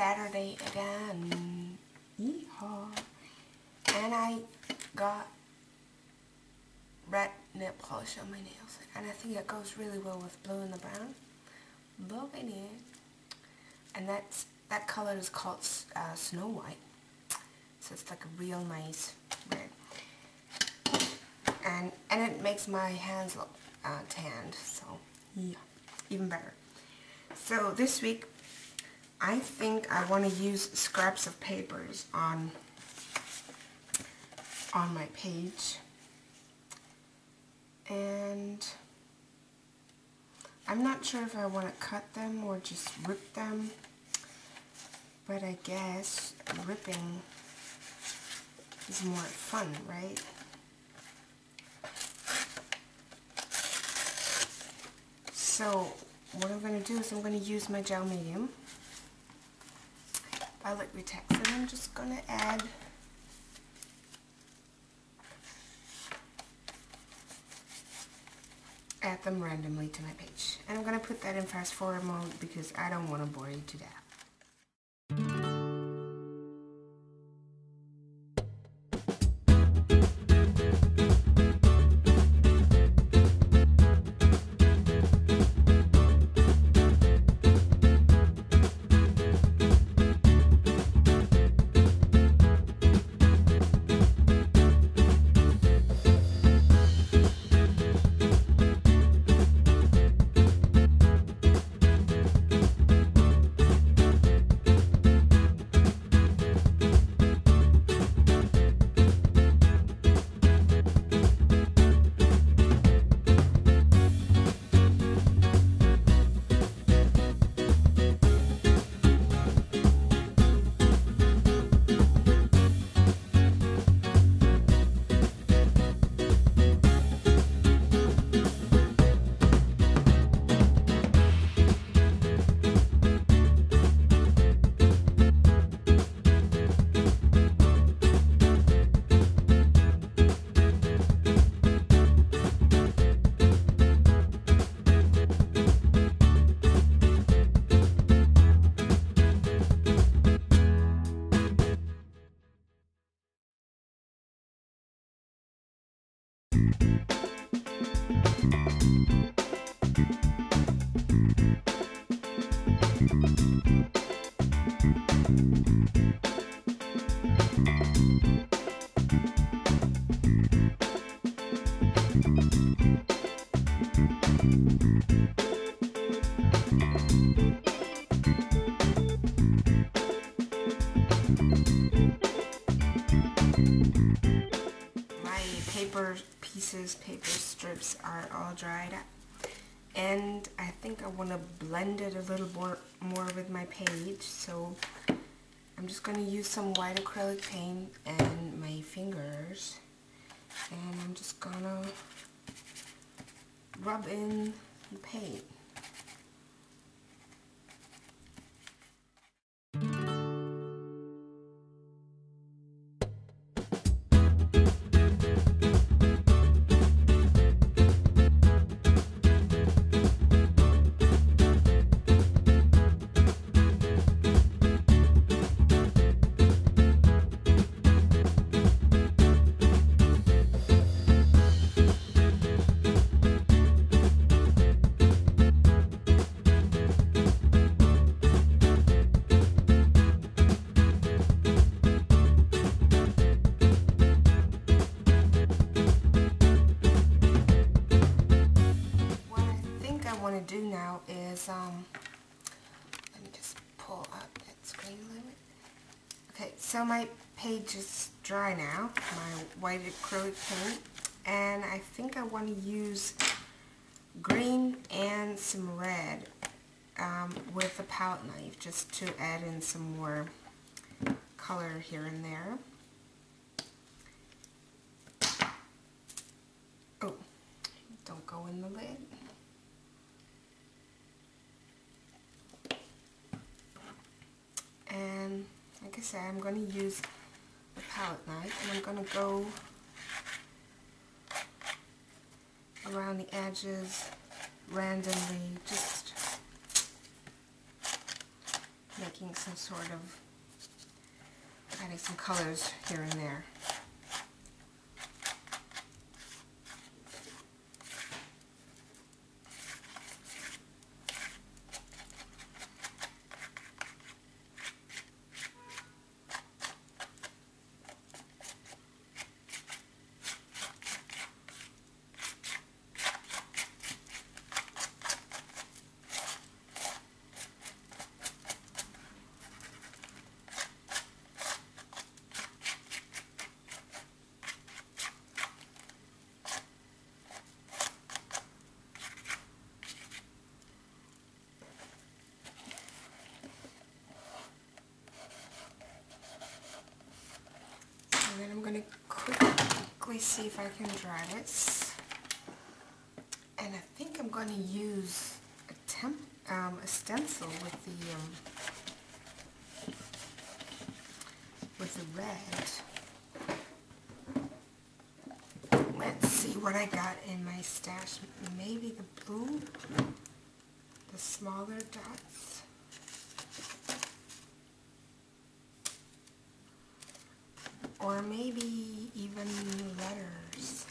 Saturday again. Yeehaw. And I got nail polish on my nails. And I think it goes really well with blue and the brown. Loving it. And that's that color is called uh, Snow White. So it's like a real nice red. And, and it makes my hands look uh, tanned. So yeah, even better. So this week I think I want to use scraps of papers on on my page and I'm not sure if I want to cut them or just rip them but I guess ripping is more fun right? So what I'm going to do is I'm going to use my gel medium. Violet Retex and I'm just going to add add them randomly to my page. And I'm going to put that in fast forward mode because I don't want to bore you to death. Pieces, paper strips are all dried up. And I think I want to blend it a little more, more with my page. So I'm just going to use some white acrylic paint and my fingers. And I'm just going to rub in the paint. page is dry now, my white acrylic paint, and I think I want to use green and some red um, with a palette knife just to add in some more color here and there. Oh, don't go in the lid. And like I said, I'm going to use palette knife and I'm going to go around the edges randomly, just making some sort of, adding some colors here and there. And then I'm going to quickly see if I can dry this. And I think I'm going to use a, temp, um, a stencil with the um, with the red. Let's see what I got in my stash. Maybe the blue, the smaller dots. or maybe even letters.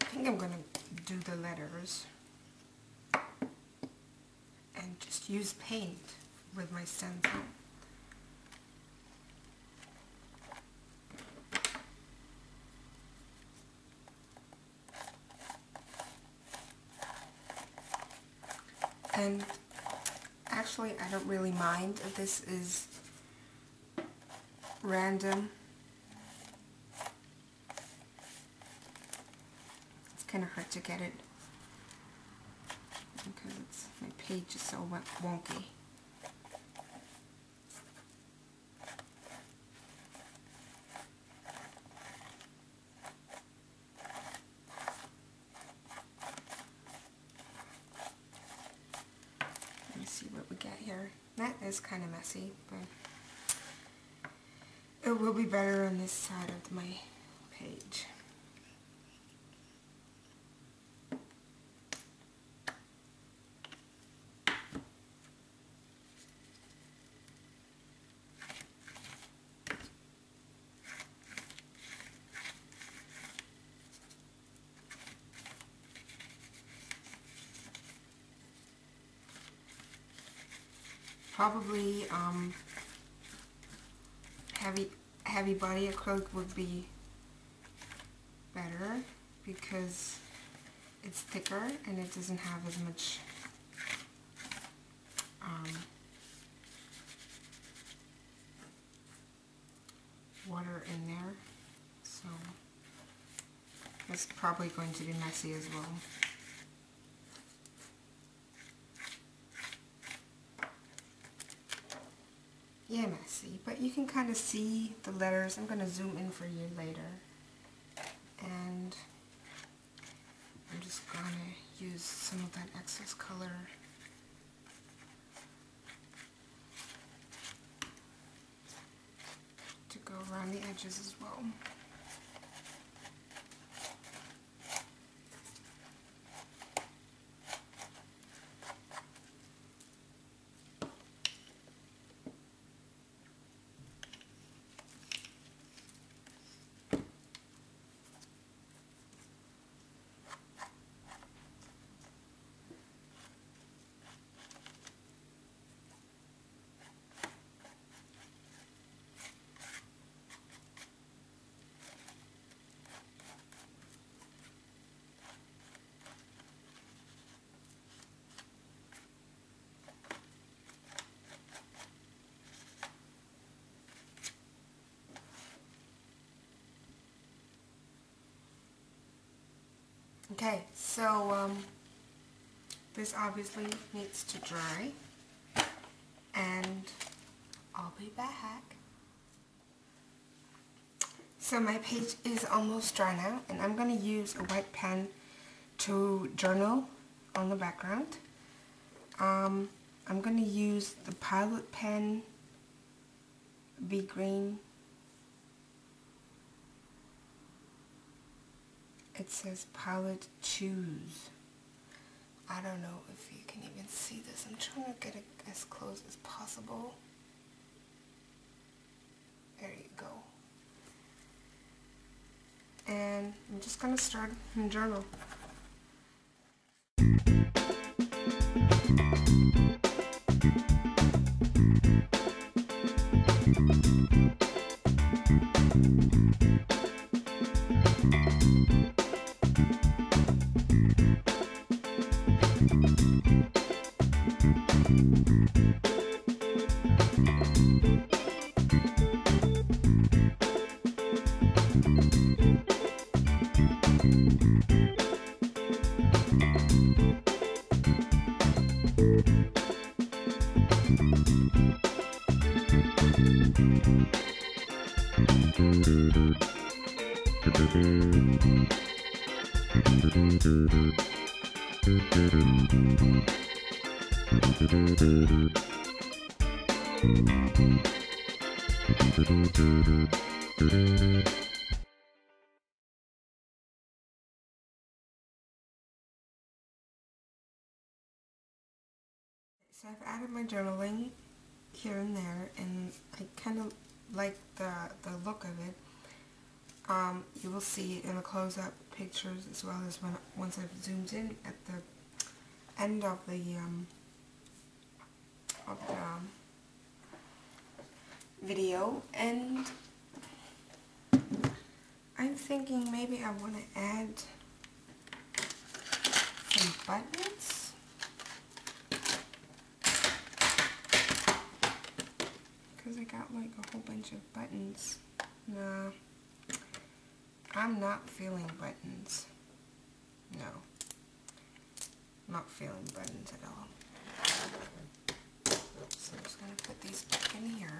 I think I'm going to do the letters just use paint with my stencil. And actually I don't really mind if this is random. It's kind of hard to get it page is so wonky. Let me see what we get here. That is kind of messy, but it will be better on this side of my page. Probably um, heavy heavy body acrylic would be better because it's thicker and it doesn't have as much um, water in there so it's probably going to be messy as well. Yeah, messy, but you can kind of see the letters. I'm going to zoom in for you later. And I'm just going to use some of that excess color to go around the edges as well. Okay, so um, this obviously needs to dry and I'll be back. So my page is almost dry now and I'm going to use a white pen to journal on the background. Um, I'm going to use the Pilot Pen V Green. It says Pilot Choose. I don't know if you can even see this. I'm trying to get it as close as possible. There you go. And I'm just going to start in journal. So I've added my journaling here and there and I kind of like the, the look of it. Um, you will see in the close-up pictures as well as when once I've zoomed in at the end of the um, of the video and I'm thinking maybe I want to add some buttons because I got like a whole bunch of buttons. Nah, I'm not feeling buttons. No, not feeling buttons at all. So I'm just going to put these back in here.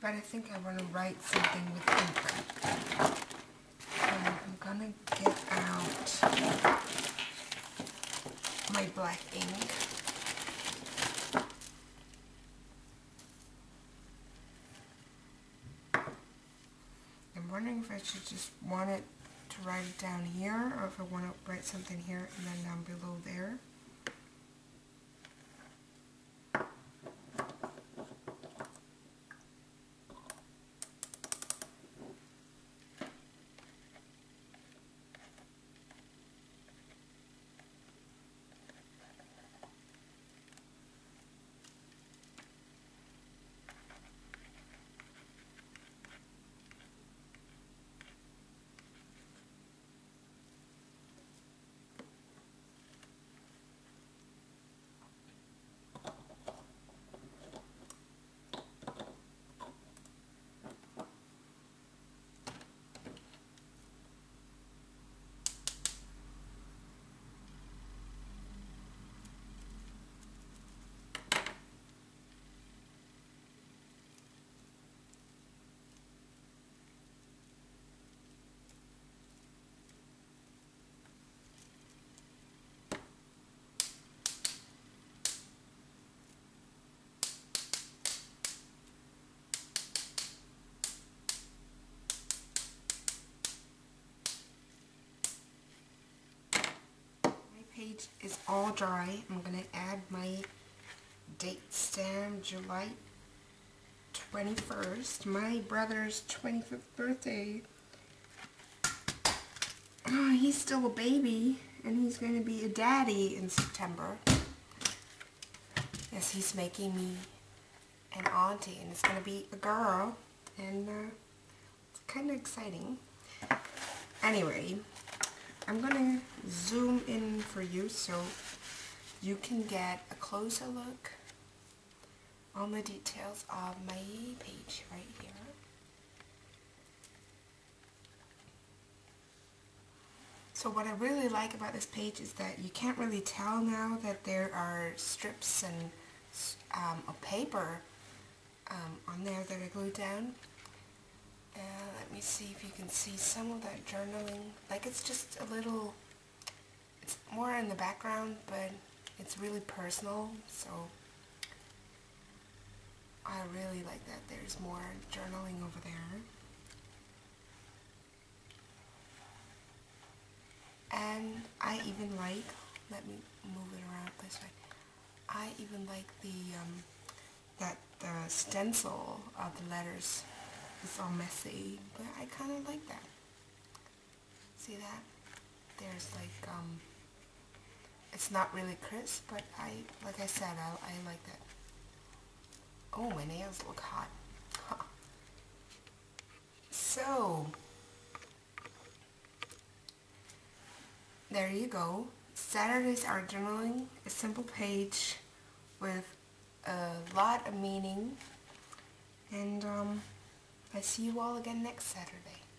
But I think I want to write something with ink. And I'm going to get out my black ink. I'm wondering if I should just want it to write it down here or if I want to write something here and then down below there. Page is all dry. I'm going to add my date stamp July 21st, my brother's 25th birthday. Oh, he's still a baby, and he's going to be a daddy in September. Yes, he's making me an auntie, and it's going to be a girl, and uh, it's kind of exciting. Anyway, I'm gonna zoom in for you so you can get a closer look on the details of my page right here. So what I really like about this page is that you can't really tell now that there are strips and um, of paper um, on there that are glued down. And let me see if you can see some of that journaling. Like it's just a little, it's more in the background, but it's really personal, so I really like that there's more journaling over there. And I even like, let me move it around this way, I even like the, um, that the stencil of the letters is all messy, but I kind of like that. See that? There's like, um, it's not really crisp, but I, like I said, I, I like that. Oh, my nails look hot. so, there you go. Saturdays are journaling, a simple page with a lot of meaning. And um, I see you all again next Saturday.